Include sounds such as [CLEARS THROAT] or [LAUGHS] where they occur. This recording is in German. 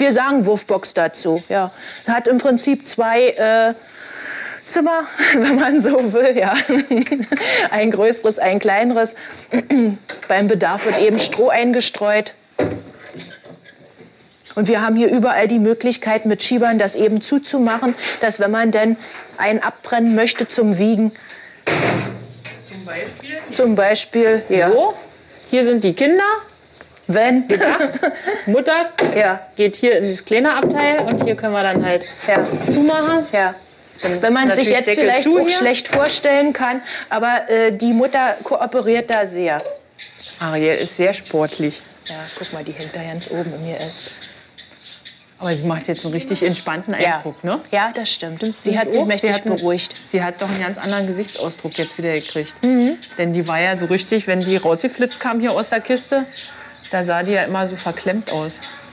Wir sagen Wurfbox dazu, ja. Hat im Prinzip zwei äh, Zimmer, [LAUGHS] wenn man so will, ja. [LAUGHS] Ein größeres, ein kleineres. [CLEARS THROAT] Beim Bedarf wird eben Stroh eingestreut. Und wir haben hier überall die Möglichkeit, mit Schiebern das eben zuzumachen, dass wenn man denn einen abtrennen möchte zum Wiegen, Zum Beispiel. zum Beispiel, ja, So, hier sind die Kinder. Wenn, Gedacht. Mutter [LAUGHS] ja, geht hier in dieses kleine Abteil und hier können wir dann halt ja, zumachen. ja. Dann Wenn man sich jetzt Deckel vielleicht auch hier. schlecht vorstellen kann, aber äh, die Mutter kooperiert da sehr. Ariel ist sehr sportlich. Ja, guck mal, die hängt da ganz oben in mir ist. Aber sie macht jetzt einen richtig entspannten Ja. Eindruck, ne? Ja, das stimmt. Sie hat sich mächtig hat einen- beruhigt. Sie hat doch einen ganz anderen Gesichtsausdruck jetzt wieder gekriegt. Mhm. Denn die war ja so richtig, wenn die rausgeflitzt kam hier aus der Kiste, da sah die ja immer so verklemmt aus.